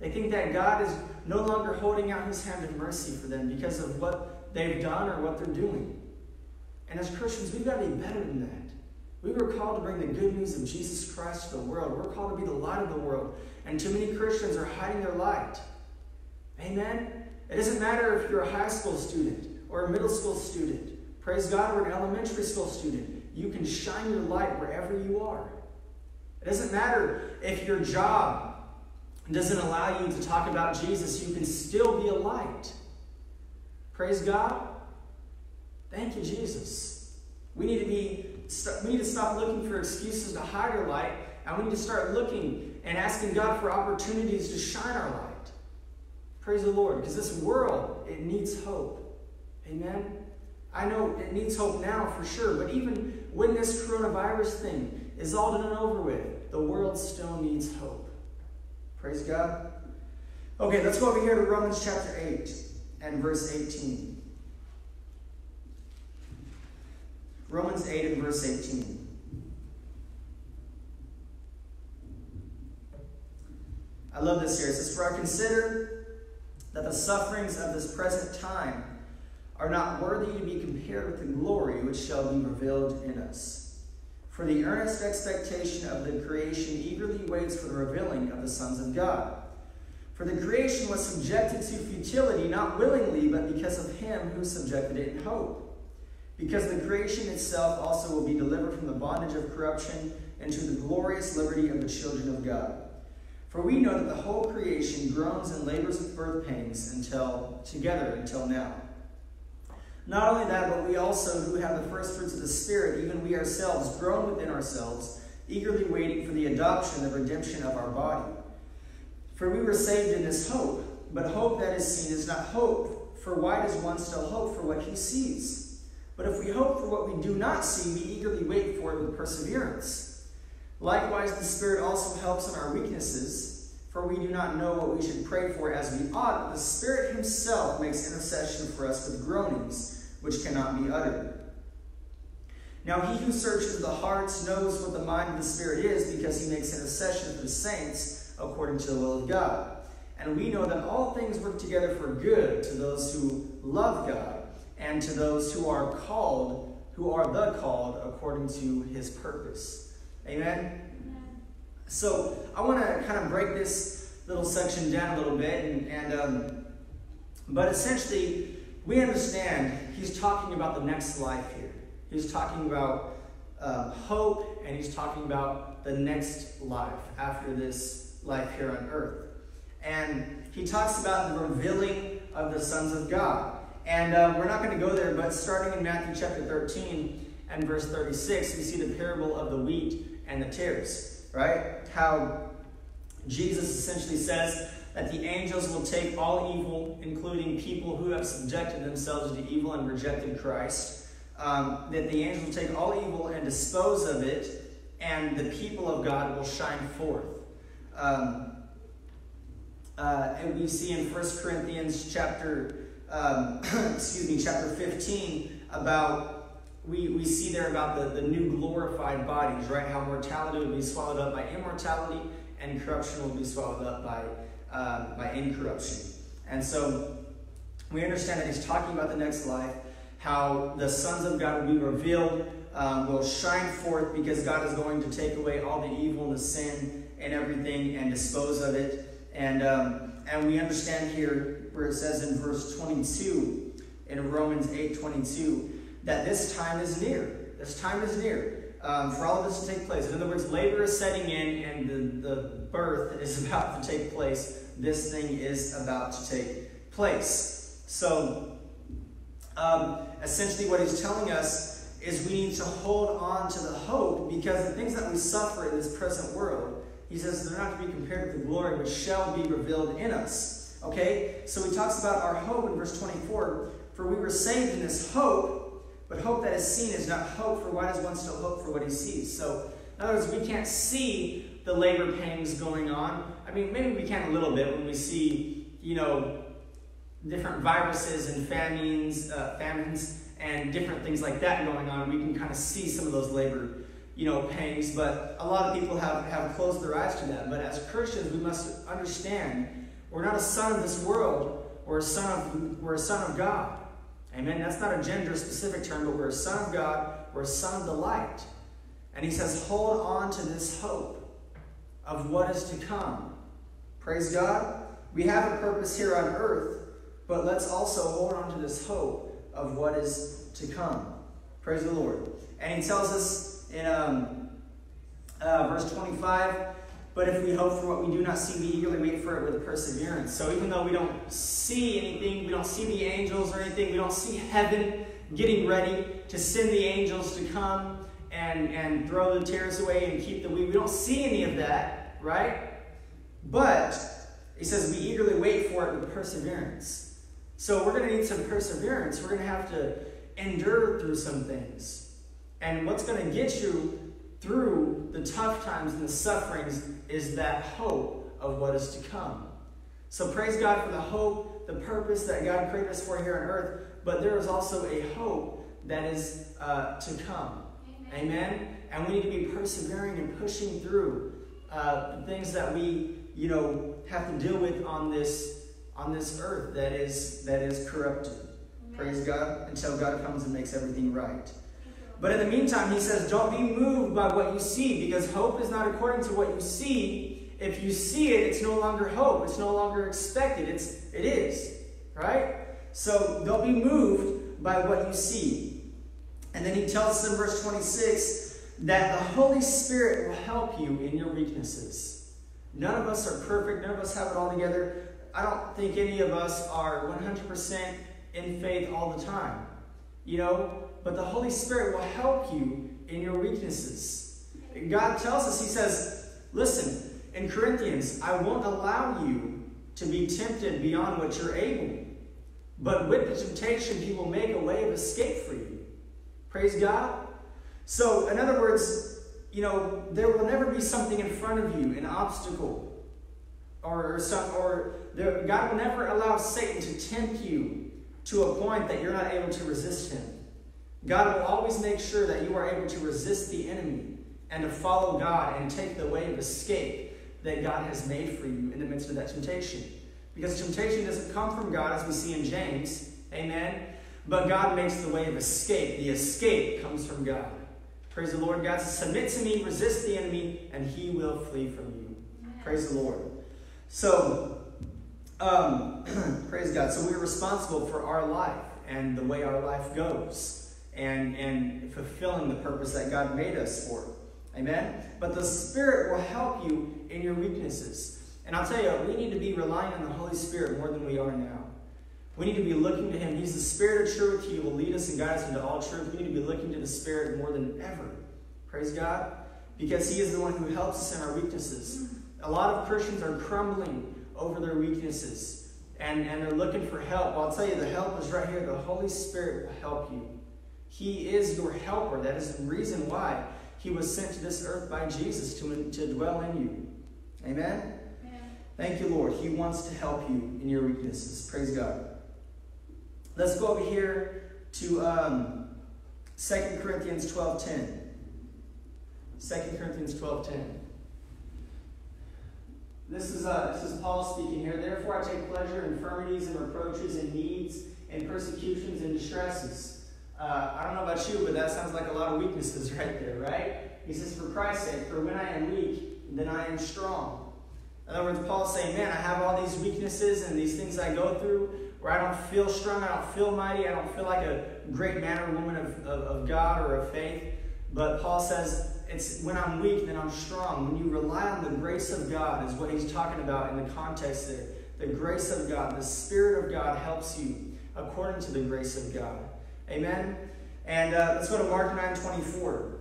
They think that God is no longer holding out his hand of mercy for them because of what they've done or what they're doing. And as Christians, we've got to be better than that. We were called to bring the good news of Jesus Christ to the world. We're called to be the light of the world. And too many Christians are hiding their light. Amen? It doesn't matter if you're a high school student or a middle school student. Praise God, or an elementary school student. You can shine your light wherever you are. It doesn't matter if your job doesn't allow you to talk about Jesus, you can still be a light. Praise God. Thank you, Jesus. We need to be we need to stop looking for excuses to hide our light, and we need to start looking and asking God for opportunities to shine our light. Praise the Lord, because this world it needs hope. Amen. I know it needs hope now for sure, but even when this coronavirus thing is all done and over with, the world still needs hope. Praise God. Okay, let's go over here to Romans chapter 8 and verse 18. Romans 8 and verse 18. I love this here. It says, For I consider that the sufferings of this present time are not worthy to be compared with the glory which shall be revealed in us. For the earnest expectation of the creation eagerly waits for the revealing of the sons of God. For the creation was subjected to futility, not willingly, but because of him who subjected it in hope because the creation itself also will be delivered from the bondage of corruption into the glorious liberty of the children of God. For we know that the whole creation groans and labors with birth pains until together until now. Not only that, but we also who have the first fruits of the Spirit, even we ourselves, groan within ourselves, eagerly waiting for the adoption, the redemption of our body. For we were saved in this hope, but hope that is seen is not hope. For why does one still hope for what he sees? But if we hope for what we do not see, we eagerly wait for it with perseverance. Likewise, the Spirit also helps in our weaknesses, for we do not know what we should pray for as we ought, but the Spirit Himself makes intercession for us with groanings which cannot be uttered. Now, He who searches the hearts knows what the mind of the Spirit is, because He makes intercession for the saints according to the will of God. And we know that all things work together for good to those who love God and to those who are called, who are the called according to his purpose. Amen? So I want to kind of break this little section down a little bit, and, and um, but essentially, we understand he's talking about the next life here. He's talking about uh, hope, and he's talking about the next life after this life here on earth. And he talks about the revealing of the sons of God. And uh, we're not going to go there, but starting in Matthew chapter 13 and verse 36, we see the parable of the wheat and the tares, right? How Jesus essentially says that the angels will take all evil, including people who have subjected themselves to evil and rejected Christ, um, that the angels will take all evil and dispose of it, and the people of God will shine forth. Um, uh, and we see in 1 Corinthians chapter, um, excuse me, chapter 15 about we, we see there about the, the new glorified bodies, right? How mortality will be swallowed up by immortality and corruption will be swallowed up by, uh, by incorruption. And so we understand that he's talking about the next life, how the sons of God will be revealed, um, will shine forth because God is going to take away all the evil and the sin and everything and dispose of it. And, um, and we understand here where it says in verse 22 in Romans 8 22 that this time is near. This time is near um, for all of this to take place. In other words, labor is setting in and the, the birth is about to take place. This thing is about to take place. So, um, essentially, what he's telling us is we need to hold on to the hope because the things that we suffer in this present world, he says, they're not to be compared with the glory which shall be revealed in us. Okay? So he talks about our hope in verse 24. For we were saved in this hope but hope that is seen is not hope, for why does one still hope for what he sees? So, in other words, we can't see the labor pains going on. I mean, maybe we can a little bit when we see, you know, different viruses and famines, uh, famines and different things like that going on. We can kind of see some of those labor, you know, pains. But a lot of people have, have closed their eyes to that. But as Christians, we must understand we're not a son of this world. We're a son of, we're a son of God. Amen. That's not a gender specific term, but we're a son of God, we're a son of the light. And he says, hold on to this hope of what is to come. Praise God. We have a purpose here on earth, but let's also hold on to this hope of what is to come. Praise the Lord. And he tells us in um, uh, verse 25 but if we hope for what we do not see, we eagerly wait for it with perseverance. So even though we don't see anything, we don't see the angels or anything, we don't see heaven getting ready to send the angels to come and, and throw the tares away and keep the wheat. We don't see any of that, right? But he says we eagerly wait for it with perseverance. So we're going to need some perseverance. We're going to have to endure through some things. And what's going to get you through the tough times and the sufferings is that hope of what is to come. So praise God for the hope, the purpose that God created us for here on earth, but there is also a hope that is uh, to come. Amen. Amen. And we need to be persevering and pushing through uh, things that we, you know, have to deal with on this on this earth that is that is corrupted. Amen. Praise God until God comes and makes everything right. But in the meantime, he says, don't be moved by what you see, because hope is not according to what you see. If you see it, it's no longer hope. It's no longer expected. It's, it is. Right? So don't be moved by what you see. And then he tells us in verse 26 that the Holy Spirit will help you in your weaknesses. None of us are perfect. None of us have it all together. I don't think any of us are 100% in faith all the time. You know, but the Holy Spirit will help you in your weaknesses. God tells us, He says, listen, in Corinthians, I won't allow you to be tempted beyond what you're able. But with the temptation, He will make a way of escape for you. Praise God. So, in other words, you know, there will never be something in front of you, an obstacle, or, or some, or there, God will never allow Satan to tempt you to a point that you're not able to resist him. God will always make sure that you are able to resist the enemy and to follow God and take the way of escape that God has made for you in the midst of that temptation. Because temptation doesn't come from God, as we see in James. Amen. But God makes the way of escape. The escape comes from God. Praise the Lord. God says, Submit to me, resist the enemy, and he will flee from you. Praise the Lord. So, um, praise God. So we're responsible for our life and the way our life goes and, and fulfilling the purpose that God made us for. Amen? But the Spirit will help you in your weaknesses. And I'll tell you, we need to be relying on the Holy Spirit more than we are now. We need to be looking to Him. He's the Spirit of truth. He will lead us and guide us into all truth. We need to be looking to the Spirit more than ever. Praise God. Because He is the one who helps us in our weaknesses. A lot of Christians are crumbling over their weaknesses and, and they're looking for help. Well, I'll tell you, the help is right here. The Holy Spirit will help you. He is your helper. That is the reason why He was sent to this earth by Jesus to, to dwell in you. Amen? Thank you, Lord. He wants to help you in your weaknesses. Praise God. Let's go over here to um, 2 Corinthians 12.10. 2 Corinthians 12.10. This is, uh, this is Paul speaking here. Therefore, I take pleasure in infirmities and reproaches and needs and persecutions and distresses. Uh, I don't know about you, but that sounds like a lot of weaknesses right there, right? He says, For Christ's sake, for when I am weak, then I am strong. In other words, Paul's saying, Man, I have all these weaknesses and these things I go through where I don't feel strong, I don't feel mighty, I don't feel like a great man or woman of, of, of God or of faith. But Paul says, it's when I'm weak, then I'm strong. When you rely on the grace of God, is what he's talking about in the context there. The grace of God, the Spirit of God helps you according to the grace of God. Amen? And uh, let's go to Mark 9 24.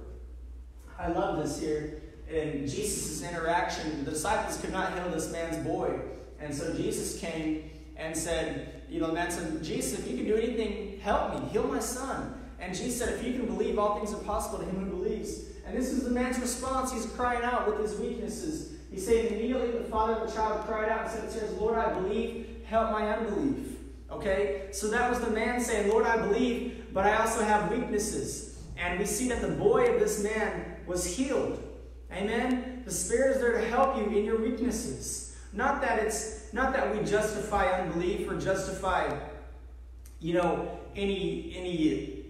I love this here. In Jesus' interaction, the disciples could not heal this man's boy. And so Jesus came and said, You know, man said, Jesus, if you can do anything, help me, heal my son. And Jesus said, If you can believe, all things are possible to him who believes. And this is the man's response. He's crying out with his weaknesses. He's saying, Immediately the father of the child cried out and said, says, Lord, I believe, help my unbelief. Okay? So that was the man saying, Lord, I believe, but I also have weaknesses. And we see that the boy of this man was healed. Amen? The Spirit is there to help you in your weaknesses. Not that it's not that we justify unbelief or justify, you know, any any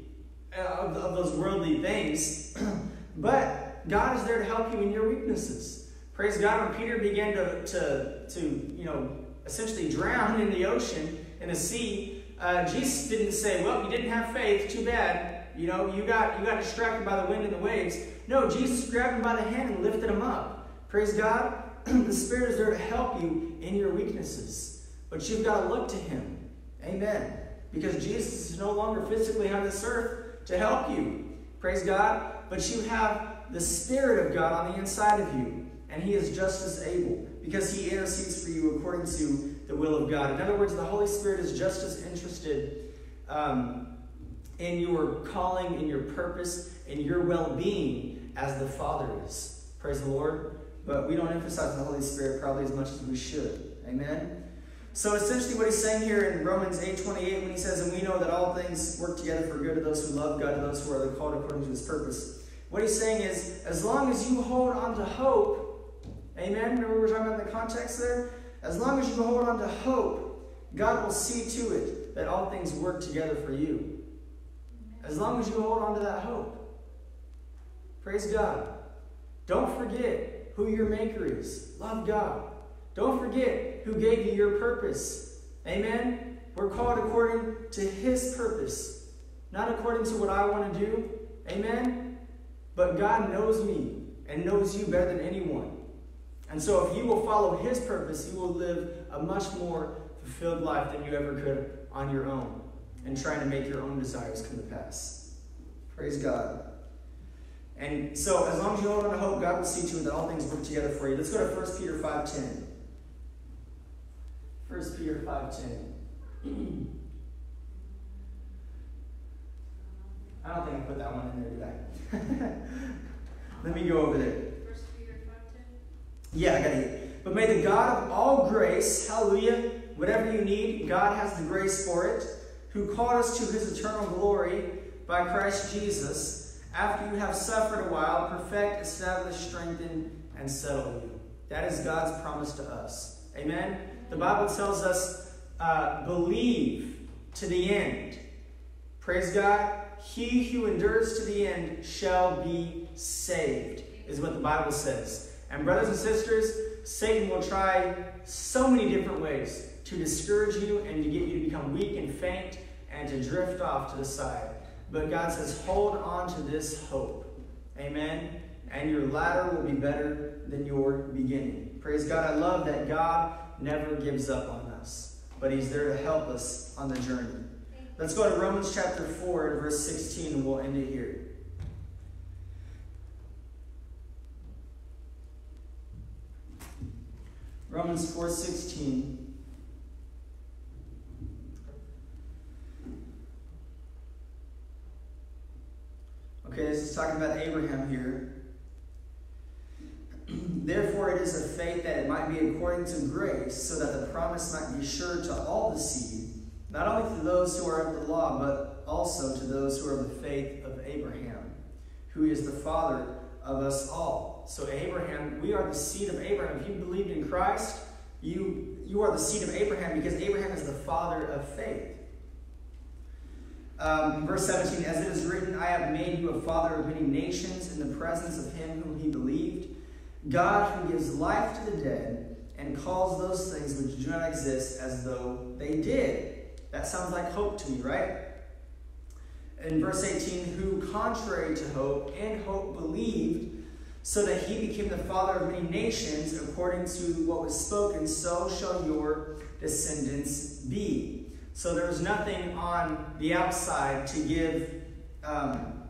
uh, of, of those worldly things, but God is there to help you in your weaknesses. Praise God. When Peter began to to to you know essentially drown in the ocean in the sea, uh, Jesus didn't say, "Well, you didn't have faith. Too bad. You know, you got you got distracted by the wind and the waves." No, Jesus grabbed him by the hand and lifted him up. Praise God. the Spirit is there to help you in your weaknesses, but you've got to look to Him. Amen. Because Jesus is no longer physically on this earth to help you. Praise God. But you have the Spirit of God on the inside of you, and He is just as able because He intercedes for you according to the will of God. In other words, the Holy Spirit is just as interested um, in your calling, in your purpose, in your well being as the Father is. Praise the Lord. But we don't emphasize the Holy Spirit probably as much as we should. Amen? So essentially what he's saying here in Romans 8.28 when he says, And we know that all things work together for good to those who love God, to those who are called according to his purpose. What he's saying is, as long as you hold on to hope, amen? Remember we were talking about the context there? As long as you hold on to hope, God will see to it that all things work together for you. As long as you hold on to that hope. Praise God. Don't forget who your maker is. Love God. Don't forget who gave you your purpose. Amen? We're called according to his purpose, not according to what I want to do. Amen? But God knows me and knows you better than anyone. And so if you will follow his purpose, you will live a much more fulfilled life than you ever could on your own and trying to make your own desires come to pass. Praise God. And so, as long as you hold on to hope, God will see to it that all things work together for you. Let's go to 1 Peter 5.10. 1 Peter 5.10. I don't think I put that one in there, I? Let me go over there. 1 Peter 5.10? Yeah, I gotta it. But may the God of all grace, hallelujah, whatever you need, God has the grace for it, who called us to his eternal glory by Christ Jesus, after you have suffered a while, perfect, establish, strengthen, and settle you. That is God's promise to us. Amen? The Bible tells us, uh, believe to the end. Praise God. He who endures to the end shall be saved, is what the Bible says. And, brothers and sisters, Satan will try so many different ways to discourage you and to get you to become weak and faint and to drift off to the side. But God says, hold on to this hope. Amen. and your latter will be better than your beginning. Praise God. I love that God never gives up on us, but He's there to help us on the journey. Let's go to Romans chapter 4 and verse 16, and we'll end it here. Romans 4:16 Okay, this is talking about Abraham here. Therefore, it is of faith that it might be according to grace, so that the promise might be sure to all the seed, not only to those who are of the law, but also to those who are of the faith of Abraham, who is the father of us all. So, Abraham, we are the seed of Abraham. If you believed in Christ, you, you are the seed of Abraham because Abraham is the father of faith. Um, verse 17, as it is written, I have made you a father of many nations in the presence of him whom he believed. God who gives life to the dead and calls those things which do not exist as though they did. That sounds like hope to me, right? In verse 18, who contrary to hope, and hope believed, so that he became the father of many nations, according to what was spoken, so shall your descendants be. So there's nothing on the outside to give um,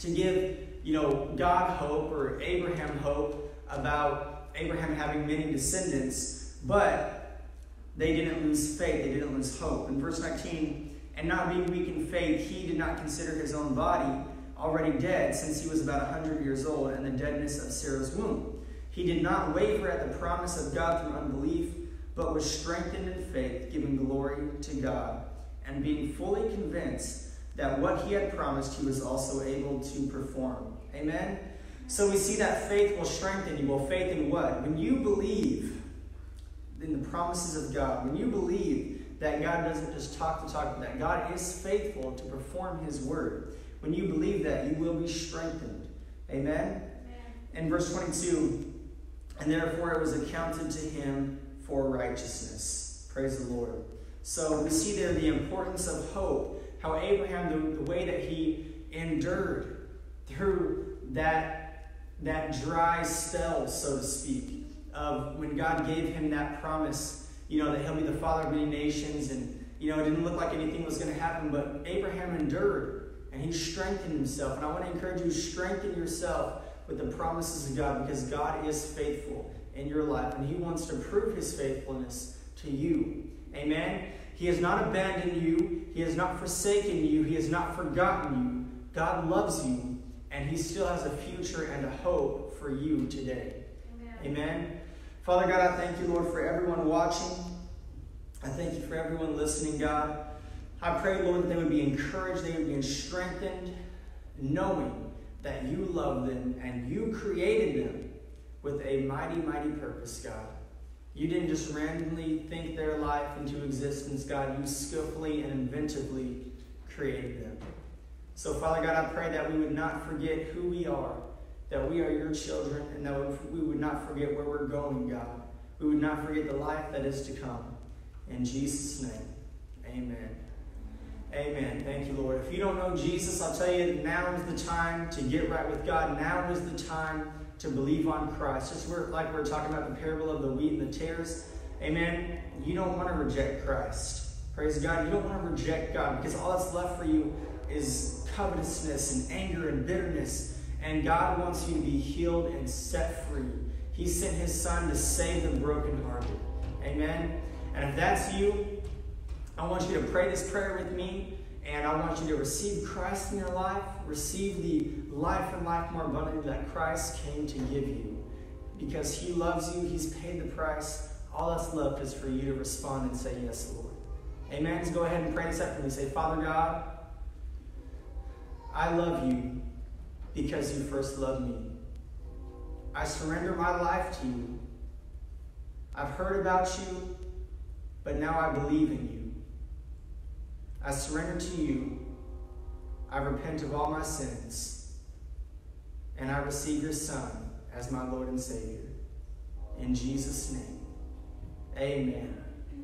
to give you know God hope or Abraham hope about Abraham having many descendants, but they didn't lose faith, they didn't lose hope. In verse 19, and not being weak in faith, he did not consider his own body already dead, since he was about a hundred years old, and the deadness of Sarah's womb. He did not waver at the promise of God through unbelief but was strengthened in faith, giving glory to God, and being fully convinced that what he had promised he was also able to perform. Amen? So we see that faith will strengthen you. Well, faith in what? When you believe in the promises of God, when you believe that God doesn't just talk to talk, but that God is faithful to perform his word, when you believe that, you will be strengthened. Amen? Amen. In verse 22, and therefore it was accounted to him for righteousness. Praise the Lord. So we see there the importance of hope, how Abraham, the, the way that he endured through that, that dry spell, so to speak, of when God gave him that promise, you know, that he'll be the father of many nations, and, you know, it didn't look like anything was going to happen, but Abraham endured, and he strengthened himself. And I want to encourage you to strengthen yourself with the promises of God because God is faithful in your life, and He wants to prove His faithfulness to you. Amen? He has not abandoned you, He has not forsaken you, He has not forgotten you. God loves you, and He still has a future and a hope for you today. Amen. Amen. Father God, I thank you, Lord, for everyone watching. I thank you for everyone listening, God. I pray, Lord, that they would be encouraged, they would be strengthened, knowing that you love them and you created them with a mighty, mighty purpose, God. You didn't just randomly think their life into existence, God. You skillfully and inventively created them. So, Father God, I pray that we would not forget who we are, that we are your children, and that we would not forget where we're going, God. We would not forget the life that is to come. In Jesus' name, amen. Amen. Thank you, Lord. If you don't know Jesus, I'll tell you now is the time to get right with God. Now is the time to believe on Christ. Just like we are talking about the parable of the wheat and the tares. Amen. You don't want to reject Christ. Praise God. You don't want to reject God because all that's left for you is covetousness and anger and bitterness. And God wants you to be healed and set free. He sent his son to save the brokenhearted. Amen. And if that's you, I want you to pray this prayer with me. And I want you to receive Christ in your life, receive the life and life more abundantly that Christ came to give you. Because He loves you, He's paid the price. All that's left is for you to respond and say, Yes, Lord. Amen. So go ahead and pray this after me. Say, Father God, I love you because you first loved me. I surrender my life to you. I've heard about you, but now I believe in you. I surrender to you. I repent of all my sins. And I receive your Son as my Lord and Savior. In Jesus' name. Amen.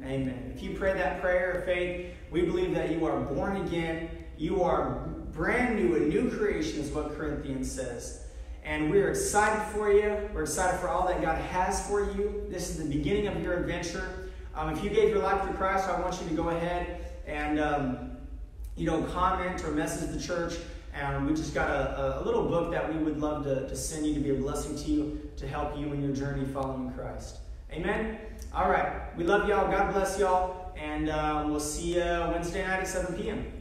Amen. If you pray that prayer of faith, we believe that you are born again. You are brand new, a new creation, is what Corinthians says. And we're excited for you. We're excited for all that God has for you. This is the beginning of your adventure. Um, if you gave your life to Christ, I want you to go ahead and um, you know comment or message the church. And we just got a, a little book that we would love to, to send you to be a blessing to you to help you in your journey following Christ. Amen. All right. We love y'all. God bless y'all. And um, we'll see you Wednesday night at 7 p.m.